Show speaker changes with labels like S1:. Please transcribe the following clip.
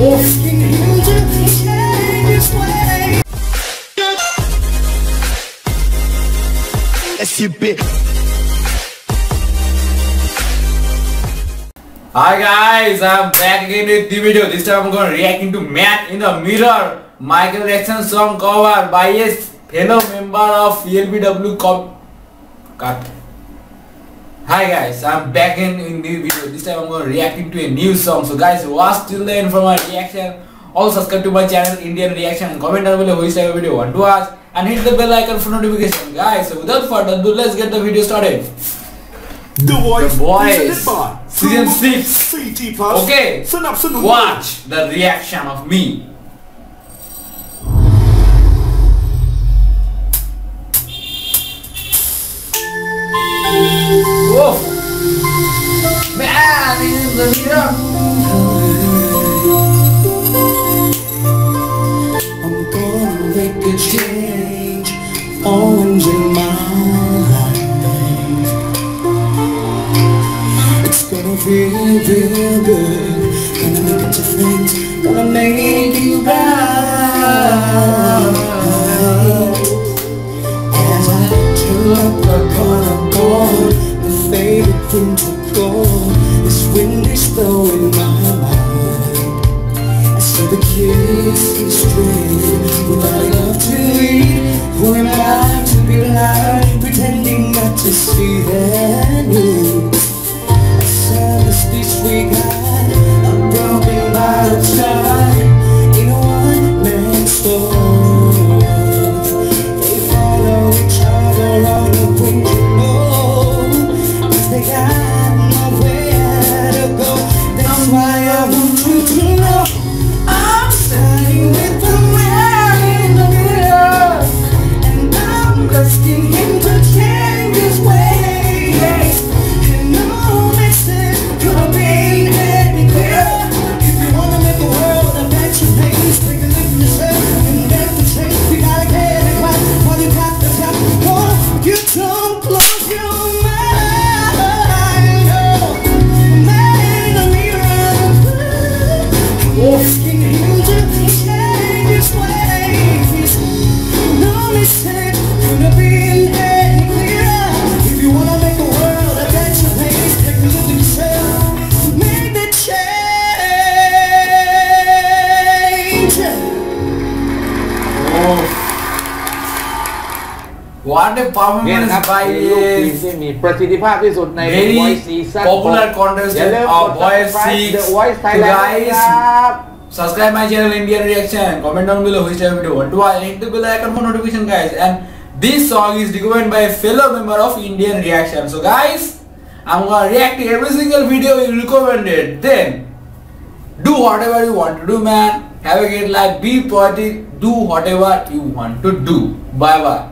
S1: asking him to change his way.
S2: Let's keep it.
S3: Hi guys, I'm back again with the video. This time I'm to react to Man in the Mirror, Michael Jackson song cover by his fellow member of ELBW Cop. Cut. Hi guys, I'm back in in the video. This time I'm going to reacting to a new song. So guys, watch till the end for my reaction. Also subscribe to my channel Indian Reaction and comment down below which type of video you want to watch and hit the bell icon for notification. Guys, so without further ado, let's get the video started.
S2: The Voice.
S3: The Voice.
S2: by
S3: Season
S2: True
S3: six.
S2: CT Plus.
S3: Okay, watch the reaction of me.
S1: Gonna make change on in my life. It's gonna feel real good. Gonna make a difference. Gonna make you right. As I turn up the corner gold, the thing to go. This wind is blowing asking him to change
S3: What a
S4: เนี่ยนะ
S3: performance
S4: ครับ
S3: by
S4: เป็นลูกทีม
S3: his
S4: ที่มีประสิทธิภาพที่สุดใน
S3: very
S4: Voice Season
S3: popular
S4: 6
S3: contestant
S4: อย่าลืม
S3: of
S4: กด
S3: Voice
S4: subscribe The
S3: 6
S4: Voice
S3: to
S4: Thailand
S3: guys
S4: นะครับ
S3: subscribe my channel Indian Reaction comment down below which type of video you want to watch and hit the bell icon for notification guys and this song is recommended by a fellow member of Indian Reaction so guys I'm gonna react to every single video you recommended then do whatever you want to do man have a great life be positive do whatever you want to do bye bye